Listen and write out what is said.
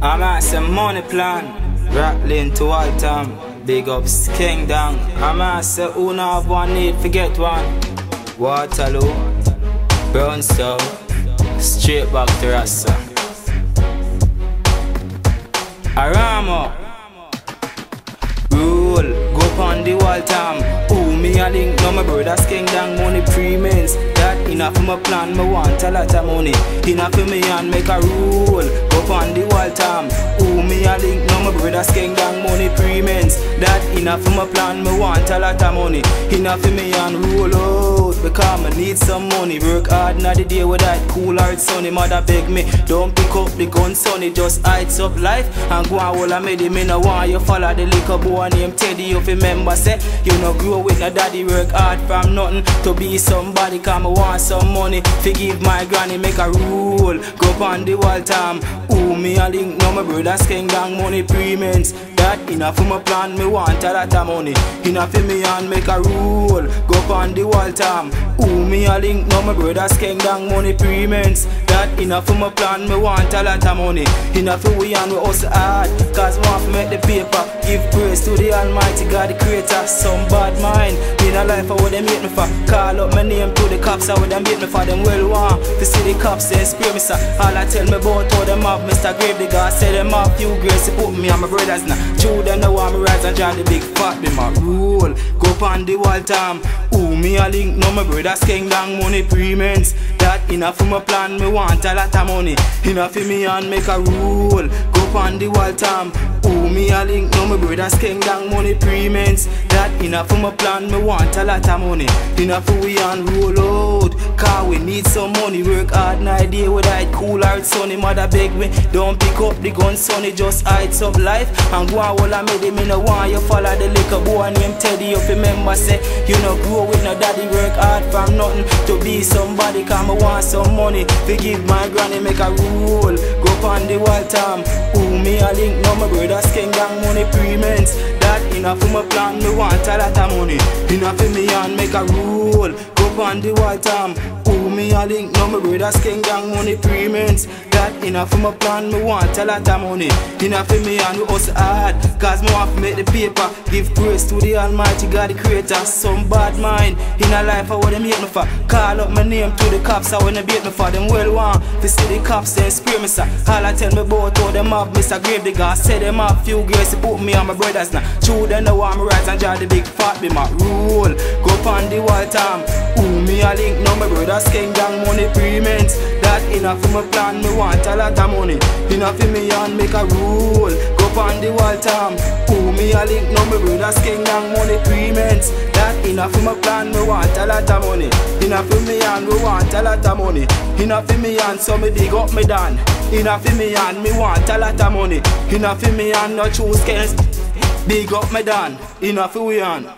I'm at some money plan, rattling to all time. Big ups, King Down. I'm at who not have one need, forget one. Waterloo, Brownstown, straight back to Rasta. Aramo, rule, go on the wall time. Ooh, me a link, no my brother's King Down money premiums. Enough for my plan, me want a lot of money. Enough for me and make a rule. Go on the wall time. Ooh, me a link, no my brother's King Down money premiums. That enough for my plan, me want a lot of money. Enough for me and rule out. Because me need some money. Work hard now the day with that cool hard sunny. Mother beg me, don't pick up the gun sonny. Just heights up life and go and hold a medi. Me no want you follow the liquor boy named Teddy. You remember say, you no grow with no daddy. Work hard from nothing to be somebody. Come I want some money. Forgive my granny, make a rule. Go on the wall time. Ooh, me a link, no my brother's king gang money payments. That enough for my plan, me want a lot of money. Enough for me and make a rule. Go on the wall time. Ooh, me a link, no my brother's king gang money payments. That enough for my plan, me want a lot of money. Enough for we and we hustle hard. Cause we want to make the paper. Give praise to the Almighty God, the Creator. Some bad mind. In a life, I what them hate me for. Call up my name to the cops, I what them hate me for. Them well want to see the cops, they spray me, sir. All I tell me about how them have Mr. Grave digger. I say them have few grace, to put me and my brothers now. Them know I'm rise and join the big fat, be my rule. Go on the wall time. Ooh, me a link, no my brothers king down money payments. That enough for my plan, me want a lot of money. Enough for me and make a rule. Go on the wall time. Ooh, me a link, no my brothers king down money payments. That enough for my plan, me want a lot of money. Enough for we on roll out. Cause we need some money, work hard night day with that cool hard sunny. Mother beg me, don't pick up the gun sonny, just heights up life. And go and hold a medi, me no want you follow the liquor boy named Teddy. You remember say, you no grow with no daddy, work hard from nothing to be somebody. Cause me want some money, forgive my granny, make a rule. Go on the wall time. Ooh, me a link, no my brother's king gang money payments. That enough for my plan, me want a lot of money. Enough for me and make a rule. Go on the white time. Me a link, no my brother's king gang money payments. That enough for my plan, me want a lot of money. Enough for me and we hustle hard. Cause me want to make the paper. Give praise to the Almighty God, the Creator. Some bad mind in a life, I what them hate me for. Call up my name to the cops, I wanna beat me for them well want. To see the cops, then spray me, sir. All I tell me about how them have Mr. Grave digger. I say them have few girls to put me on my brothers now. True, they know I'm rise and drive the big fat be my rule. Go on the wall time. Ooh, me a link, no my brothers king gang money payments. That enough for my plan, me want a lot of money. Enough for me and make a rule. Go on the wall time. Ooh, me a link, no my brothers king gang money payments. That enough for my plan, me want a lot of money. Enough for me and we want a lot of money. Enough for me and so me big up me done. Enough for me and me want a lot of money. Enough for me and no choose skills. Big up me done. Enough for we on.